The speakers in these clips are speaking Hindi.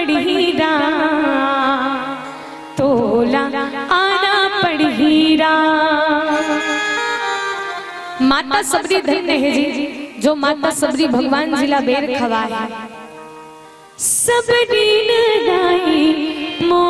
पढ़ीरा तोला आना पढ़ीरा। माता सबरी धन्य है जी जो। माता सबरी भगवान जिला बेर खवा है सबरी गाई मो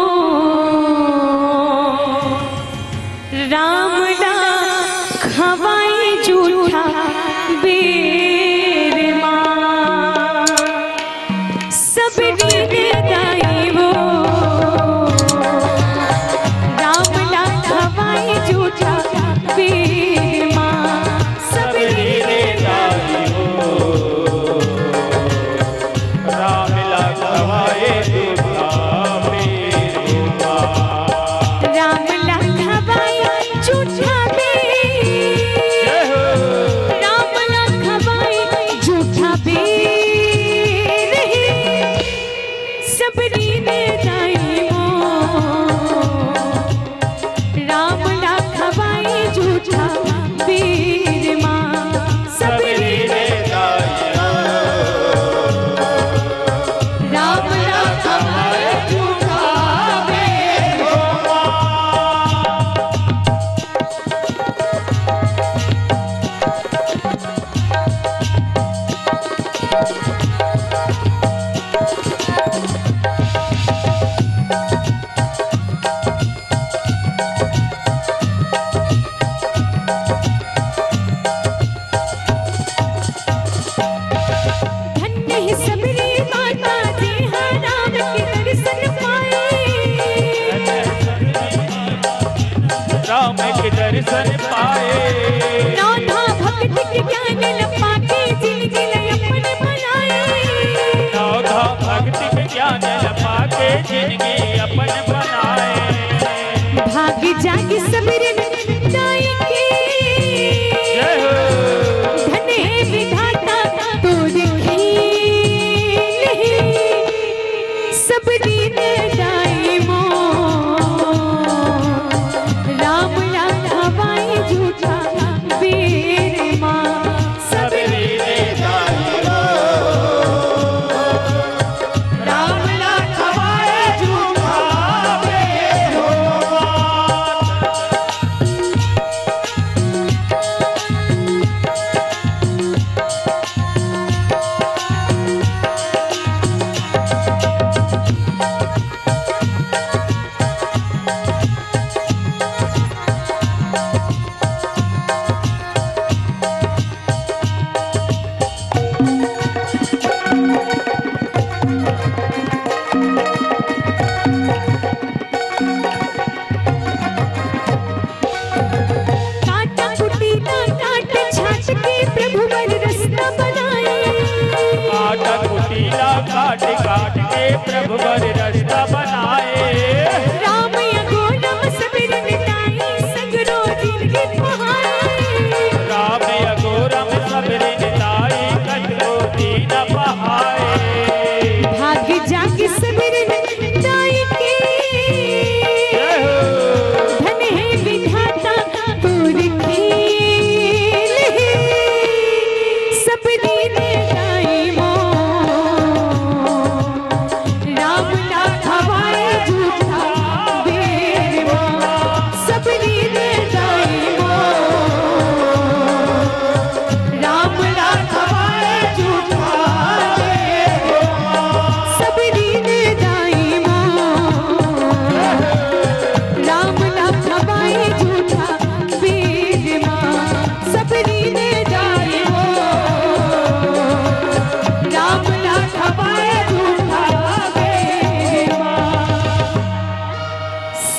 எப்படி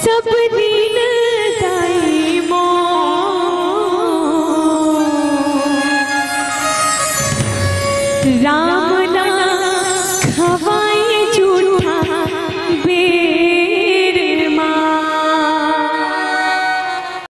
सब दिन दाइमो राम